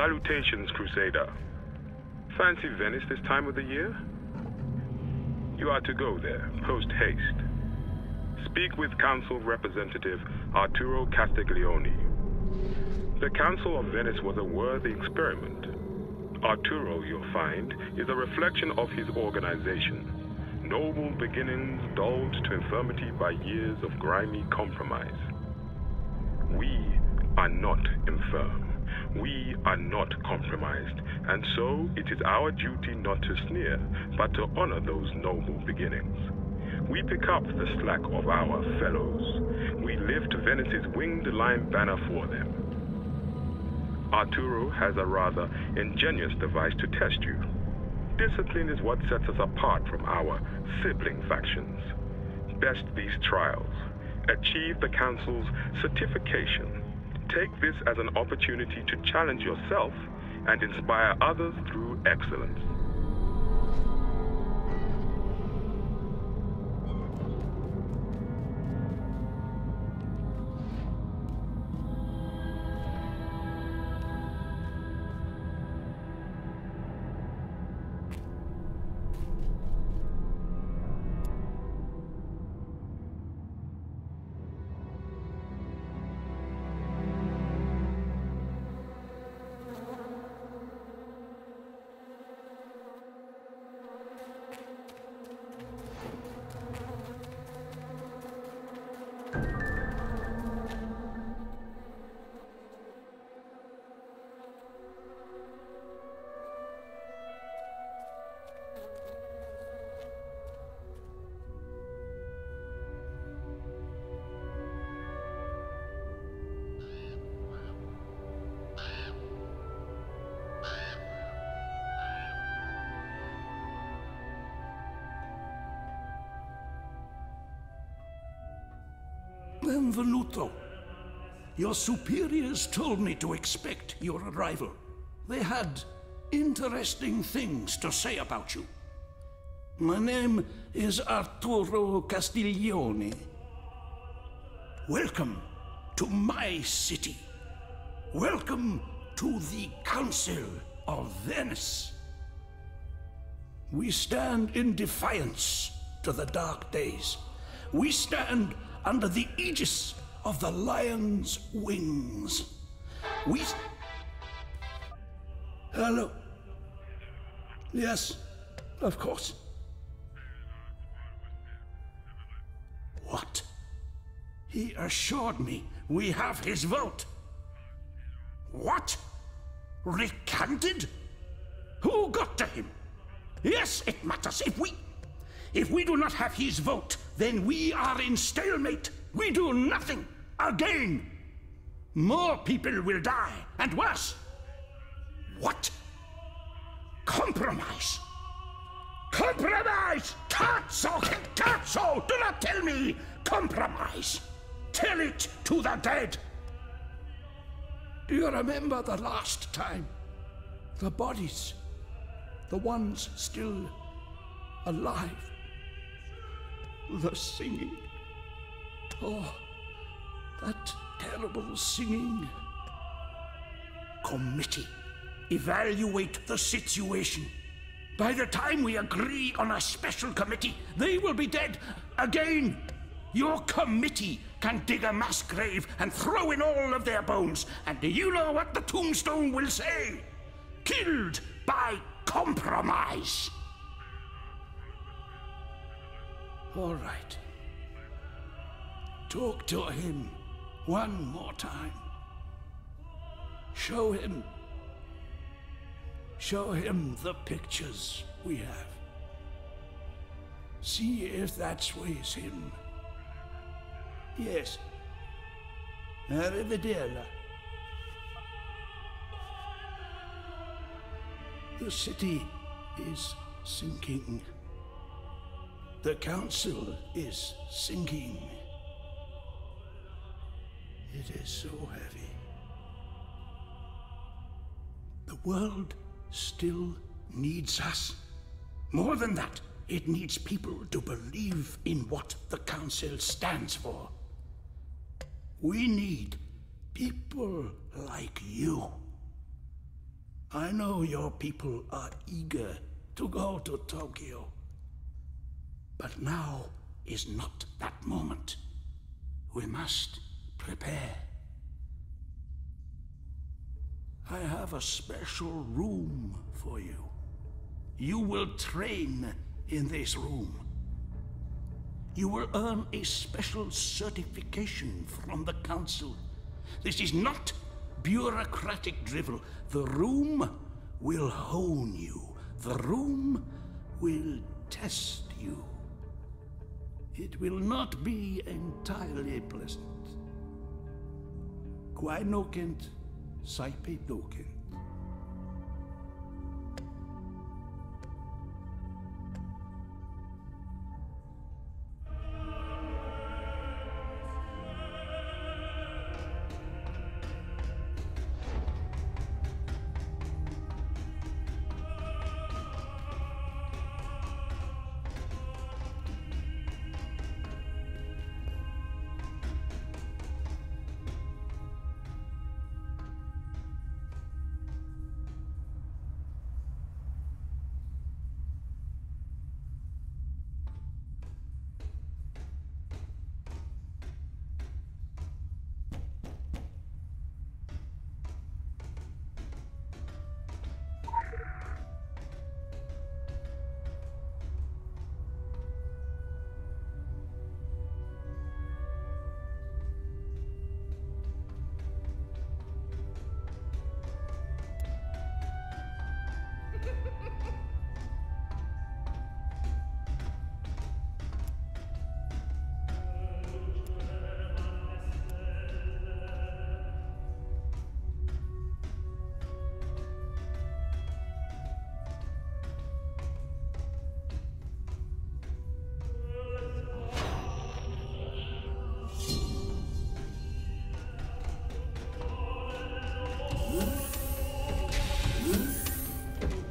Salutations, Crusader. Fancy Venice this time of the year? You are to go there, post haste. Speak with Council Representative Arturo Castiglione. The Council of Venice was a worthy experiment. Arturo, you'll find, is a reflection of his organization. Noble beginnings dulled to infirmity by years of grimy compromise. We are not infirm. We are not compromised, and so it is our duty not to sneer, but to honor those noble beginnings. We pick up the slack of our fellows. We lift Venice's winged line banner for them. Arturo has a rather ingenious device to test you. Discipline is what sets us apart from our sibling factions. Best these trials. Achieve the Council's certification. Take this as an opportunity to challenge yourself and inspire others through excellence. Benvenuto. Your superiors told me to expect your arrival. They had interesting things to say about you. My name is Arturo Castiglione. Welcome to my city. Welcome to the Council of Venice. We stand in defiance to the dark days. We stand under the aegis of the lion's wings. We. Hello. Yes, of course. What? He assured me we have his vote. What? Recanted? Who got to him? Yes, it matters if we. If we do not have his vote, then we are in stalemate. We do nothing. Again. More people will die, and worse. What? Compromise. Compromise! Cazzo! Cazzo! Do not tell me! Compromise! Tell it to the dead! Do you remember the last time? The bodies. The ones still alive the singing. Oh, that terrible singing. Committee, evaluate the situation. By the time we agree on a special committee, they will be dead again. Your committee can dig a mass grave and throw in all of their bones. And do you know what the tombstone will say? Killed by compromise. All right. Talk to him one more time. Show him. Show him the pictures we have. See if that sways him. Yes. Arrivederla. The city is sinking. The council is sinking. It is so heavy. The world still needs us. More than that, it needs people to believe in what the Council stands for. We need people like you. I know your people are eager to go to Tokyo. But now is not that moment. We must prepare. I have a special room for you. You will train in this room. You will earn a special certification from the Council. This is not bureaucratic drivel. The room will hone you. The room will test you. It will not be entirely pleasant. Quae nocent, saepe docent.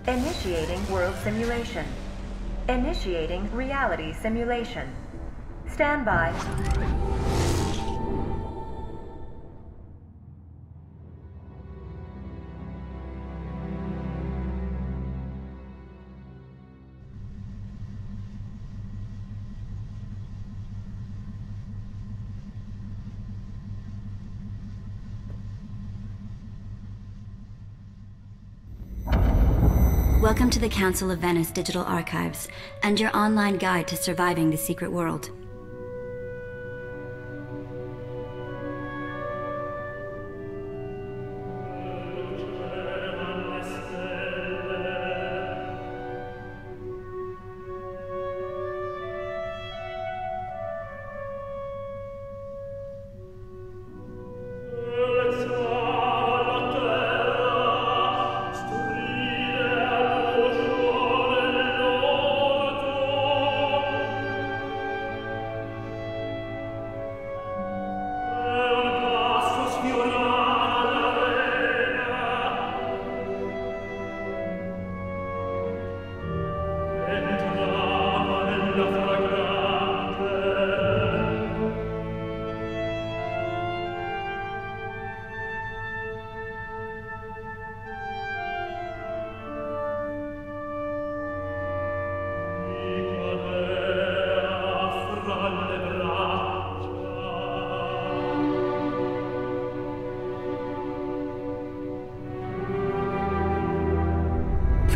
Initiating world simulation. Initiating reality simulation. Stand by. Welcome to the Council of Venice Digital Archives and your online guide to surviving the secret world.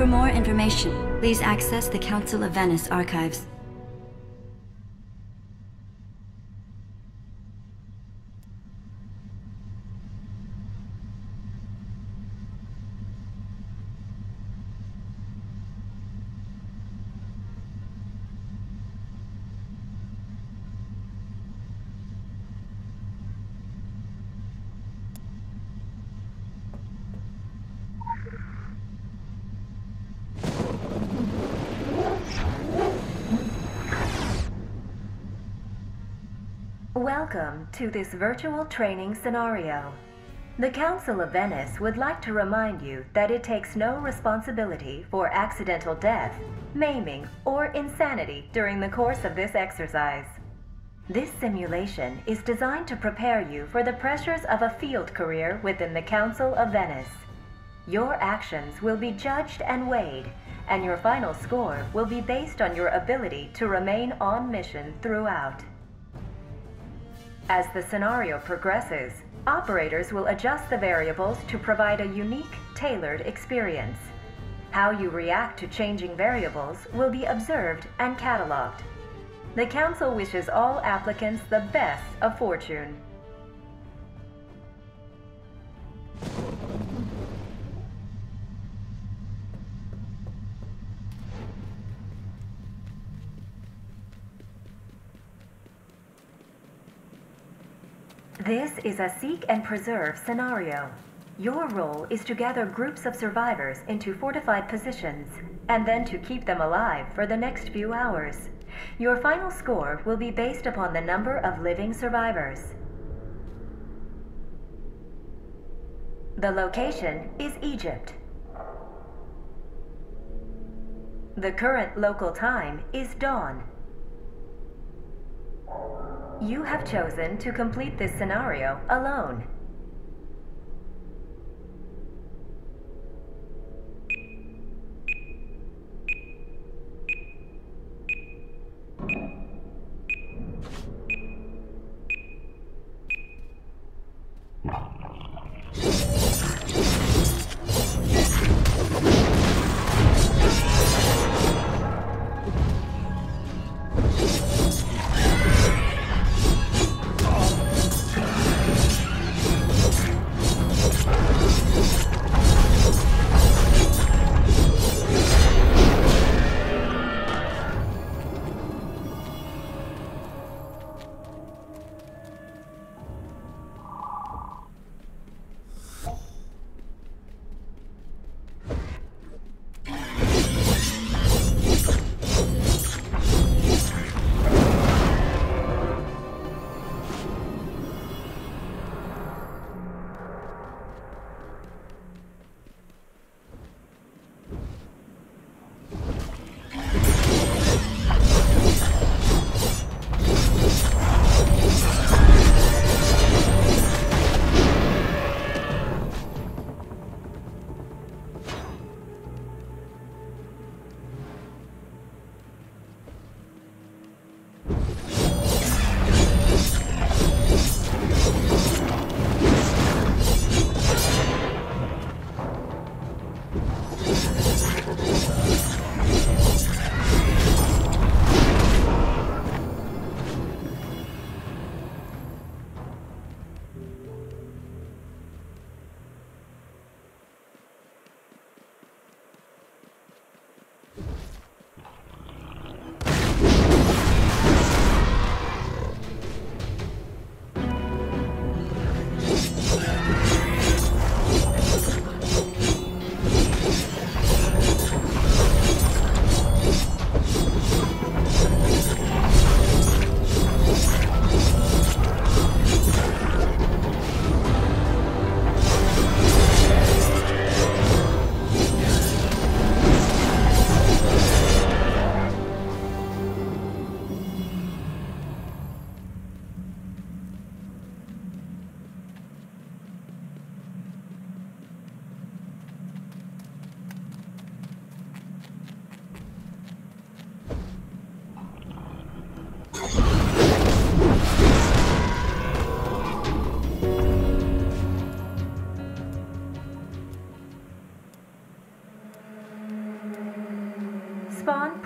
For more information, please access the Council of Venice archives. Welcome to this virtual training scenario. The Council of Venice would like to remind you that it takes no responsibility for accidental death, maiming, or insanity during the course of this exercise. This simulation is designed to prepare you for the pressures of a field career within the Council of Venice. Your actions will be judged and weighed, and your final score will be based on your ability to remain on mission throughout. As the scenario progresses, operators will adjust the variables to provide a unique, tailored experience. How you react to changing variables will be observed and cataloged. The Council wishes all applicants the best of fortune. This is a seek and preserve scenario. Your role is to gather groups of survivors into fortified positions, and then to keep them alive for the next few hours. Your final score will be based upon the number of living survivors. The location is Egypt. The current local time is dawn. You have chosen to complete this scenario alone.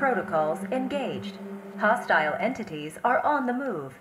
Protocols engaged. Hostile entities are on the move.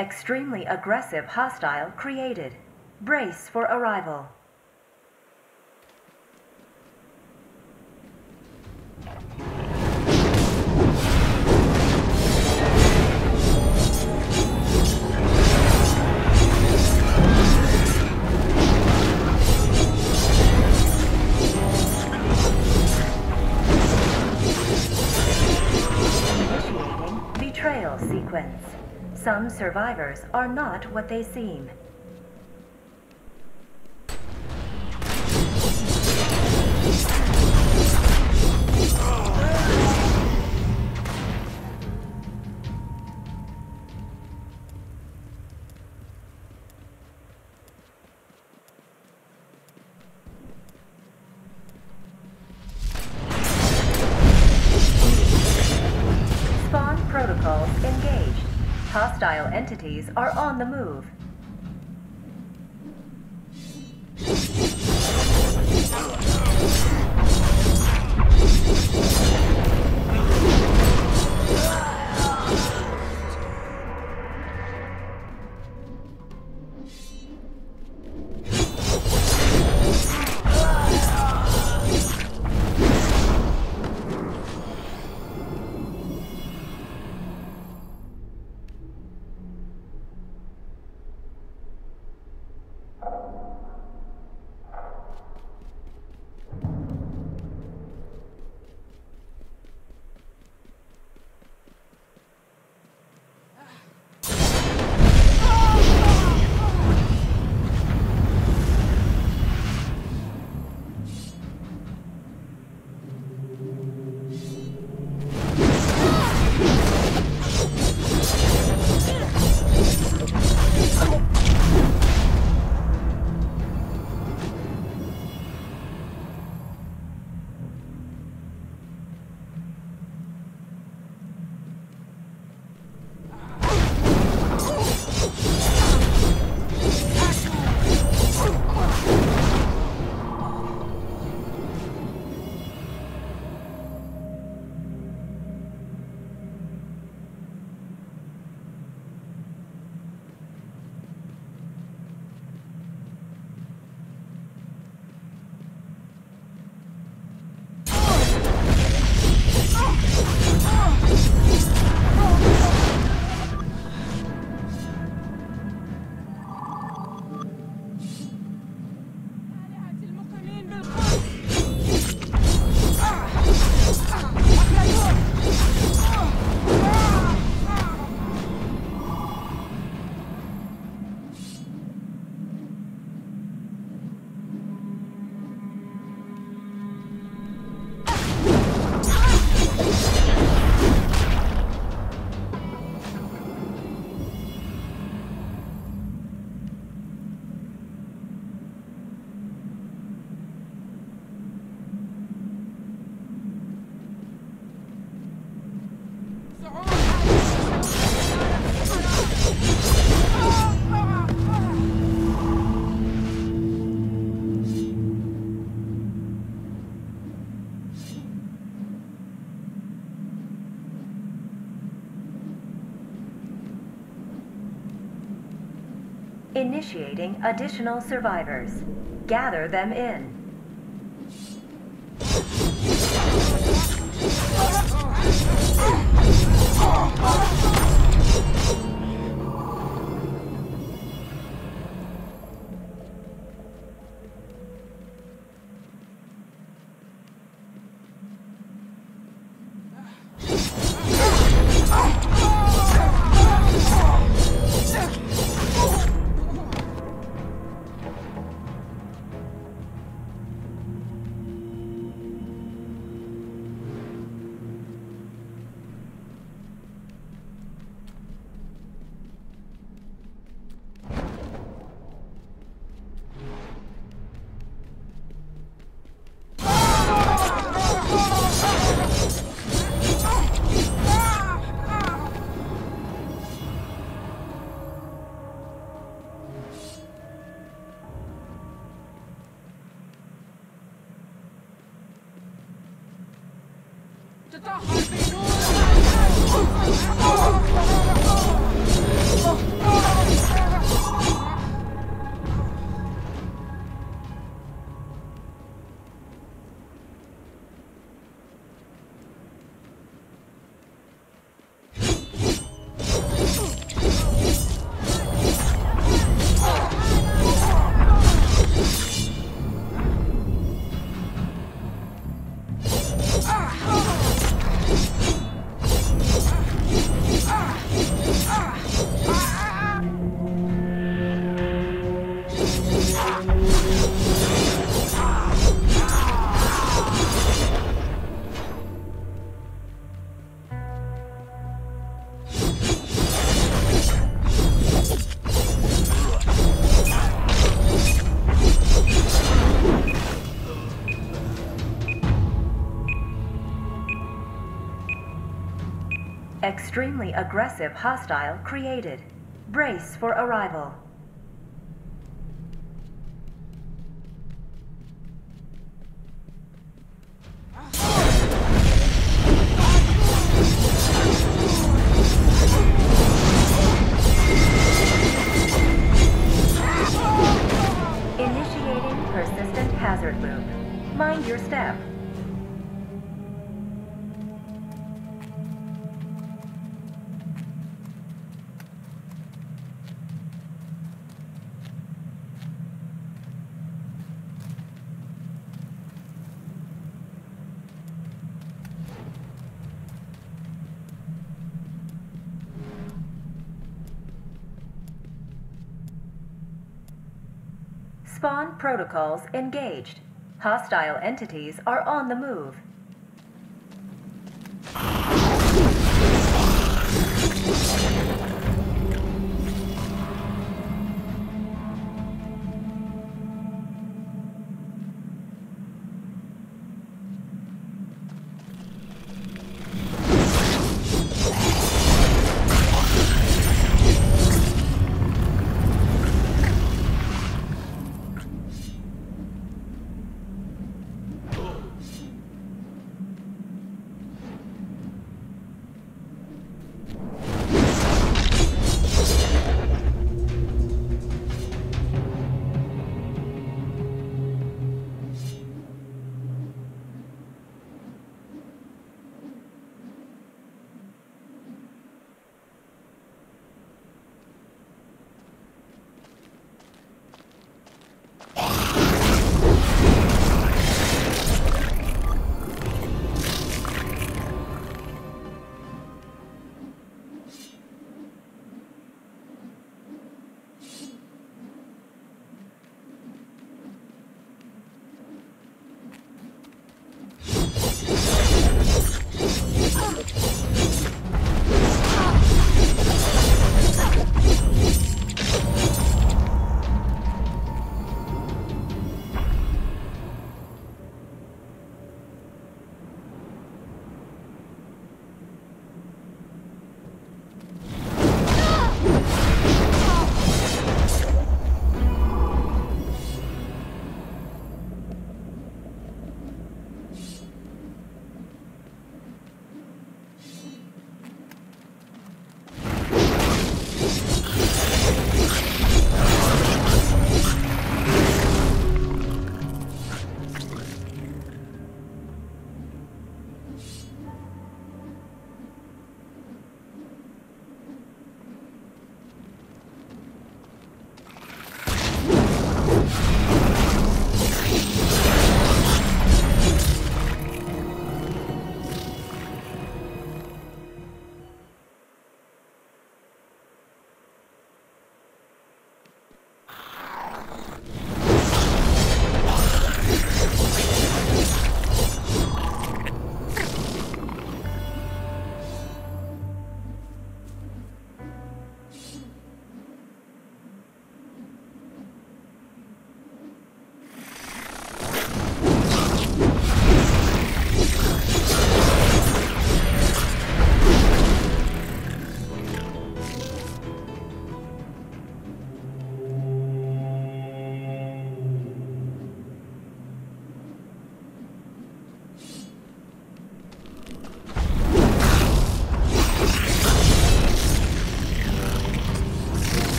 Extremely aggressive hostile created. Brace for arrival. Survivors are not what they seem. Entities are on the move. Initiating additional survivors. Gather them in. temps Extremely aggressive hostile created. Brace for arrival. Spawn protocols engaged. Hostile entities are on the move.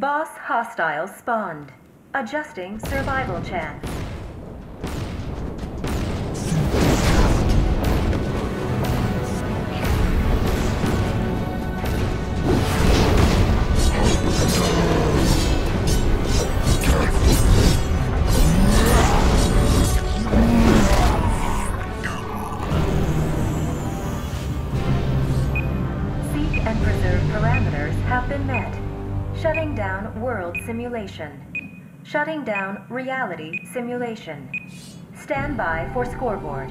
Boss hostile spawned. Adjusting survival chance. Shutting down reality simulation. Stand by for scoreboard.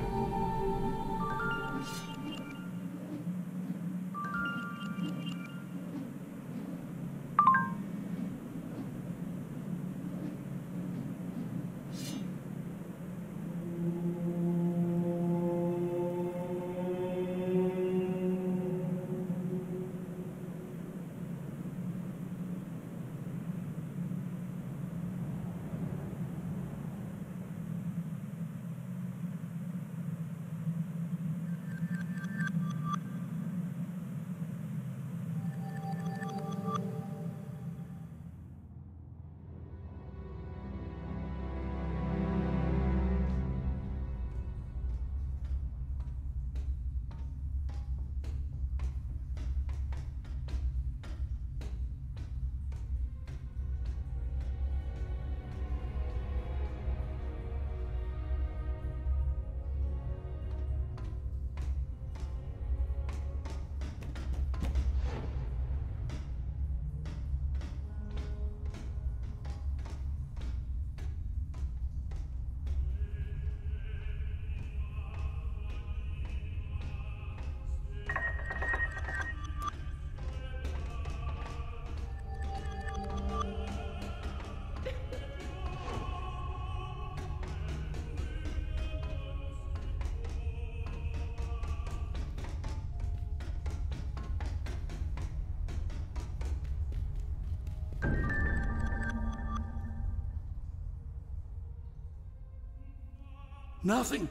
Nothing.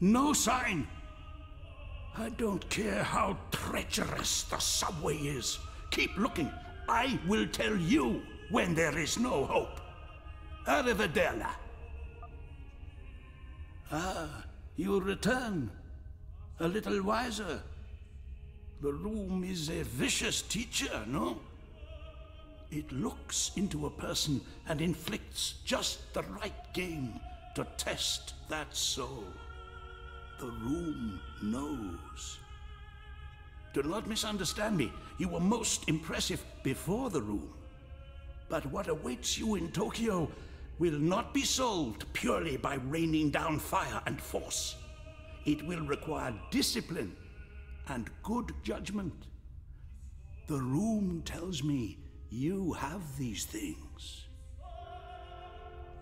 No sign. I don't care how treacherous the subway is. Keep looking. I will tell you when there is no hope. Arrivederla. Ah, you return. A little wiser. The room is a vicious teacher, no? It looks into a person and inflicts just the right game to test that soul. The room knows. Do not misunderstand me. You were most impressive before the room. But what awaits you in Tokyo will not be solved purely by raining down fire and force. It will require discipline and good judgment. The room tells me you have these things.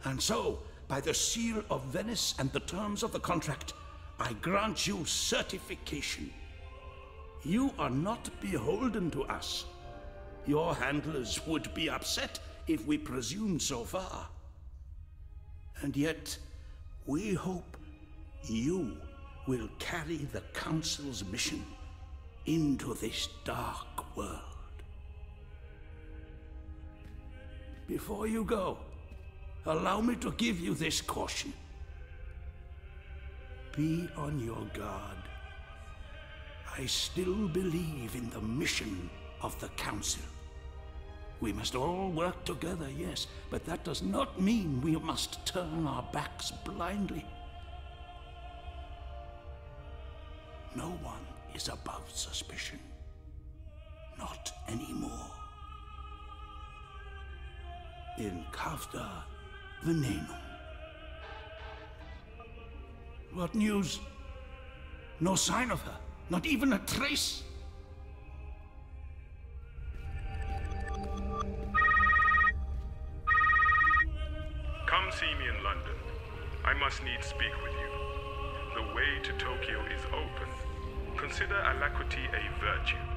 And so, by the seal of Venice and the terms of the contract, I grant you certification. You are not beholden to us. Your handlers would be upset if we presumed so far. And yet, we hope you will carry the Council's mission into this dark world. Before you go, allow me to give you this caution. Be on your guard. I still believe in the mission of the Council. We must all work together, yes, but that does not mean we must turn our backs blindly. No one is above suspicion. Not anymore. In cauda Venenum. What news? No sign of her. Not even a trace. Come see me in London. I must needs speak with you. The way to Tokyo is open. Consider alacrity a virtue.